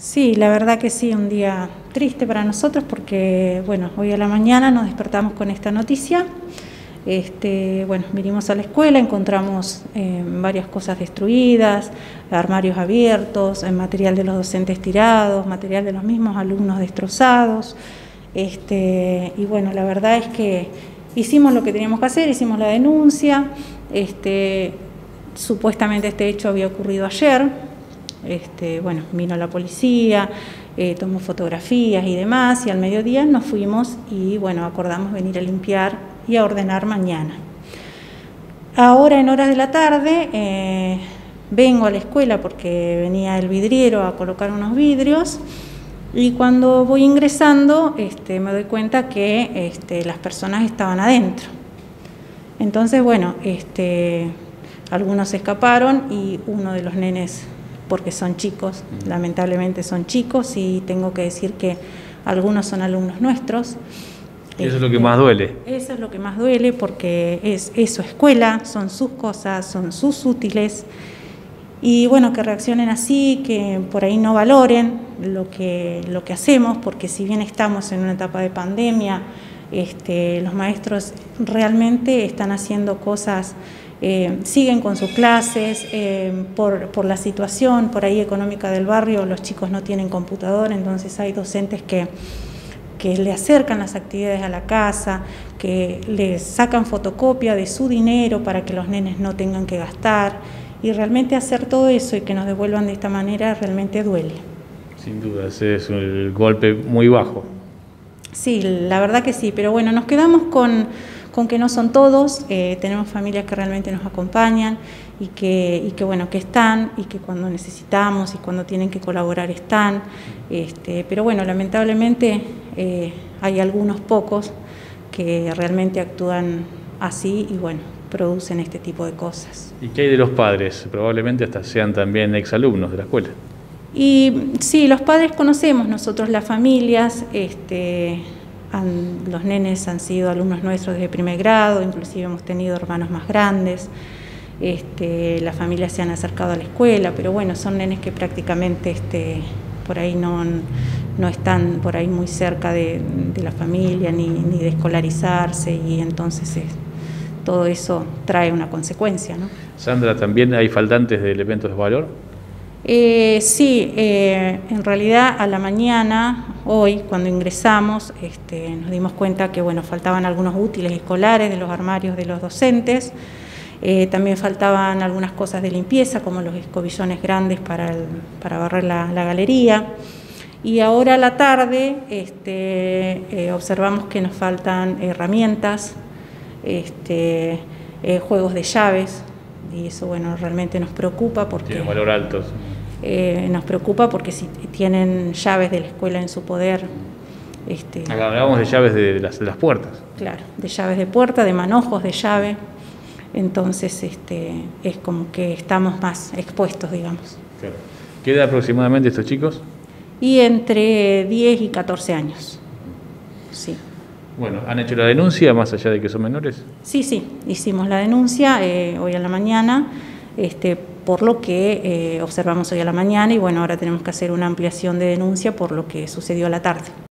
Sí, la verdad que sí, un día triste para nosotros porque, bueno, hoy a la mañana nos despertamos con esta noticia. Este, bueno, vinimos a la escuela, encontramos eh, varias cosas destruidas, armarios abiertos, material de los docentes tirados, material de los mismos alumnos destrozados. Este, y bueno, la verdad es que hicimos lo que teníamos que hacer, hicimos la denuncia. Este, supuestamente este hecho había ocurrido ayer, este, bueno, vino la policía, eh, tomó fotografías y demás, y al mediodía nos fuimos y bueno, acordamos venir a limpiar y a ordenar mañana. Ahora en horas de la tarde eh, vengo a la escuela porque venía el vidriero a colocar unos vidrios y cuando voy ingresando este, me doy cuenta que este, las personas estaban adentro. Entonces, bueno, este, algunos escaparon y uno de los nenes porque son chicos, lamentablemente son chicos y tengo que decir que algunos son alumnos nuestros. Y eso es lo que más duele. Eso es lo que más duele porque es, su escuela, son sus cosas, son sus útiles. Y bueno, que reaccionen así, que por ahí no valoren lo que, lo que hacemos, porque si bien estamos en una etapa de pandemia, este, los maestros realmente están haciendo cosas eh, siguen con sus clases, eh, por, la situación por ahí económica del barrio, los chicos no tienen computador, entonces hay docentes que, que le acercan las actividades a la casa, que les sacan fotocopia de su dinero para que los nenes no tengan que gastar, y realmente hacer todo eso y que nos devuelvan de esta manera realmente duele. Sin duda, es un golpe muy bajo. Sí, la verdad que sí, pero bueno, nos quedamos con con que no son todos, eh, tenemos familias que realmente nos acompañan y que, y que, bueno, que están y que cuando necesitamos y cuando tienen que colaborar están, este, pero bueno, lamentablemente eh, hay algunos pocos que realmente actúan así y bueno, producen este tipo de cosas. ¿Y qué hay de los padres? Probablemente hasta sean también exalumnos de la escuela. Y sí, los padres conocemos nosotros las familias, este, los nenes han sido alumnos nuestros desde primer grado, inclusive hemos tenido hermanos más grandes, este, las familias se han acercado a la escuela, pero bueno, son nenes que prácticamente este, por ahí no, no están por ahí muy cerca de, la familia ni, de escolarizarse y entonces todo eso trae una consecuencia. ¿no? Sandra, ¿también hay faltantes de elementos de valor? Eh, sí, eh, en realidad a la mañana, hoy, cuando ingresamos, este, nos dimos cuenta que bueno, faltaban algunos útiles escolares de los armarios de los docentes, eh, también faltaban algunas cosas de limpieza, como los escobillones grandes para, para barrer la, galería. Y ahora a la tarde este, observamos que nos faltan herramientas, este, juegos de llaves, y eso bueno realmente nos preocupa porque tiene valor alto eh, nos preocupa porque si tienen llaves de la escuela en su poder este, hablábamos de llaves de las, puertas claro de llaves de puerta de manojos de llave entonces este es como que estamos más expuestos digamos claro. ¿qué edad aproximadamente estos chicos? y entre 10 y 14 años sí bueno, ¿han hecho la denuncia más allá de que son menores? Sí, sí, hicimos la denuncia eh, hoy a la mañana, este, por lo que eh, observamos hoy a la mañana y bueno, ahora tenemos que hacer una ampliación de denuncia por lo que sucedió a la tarde.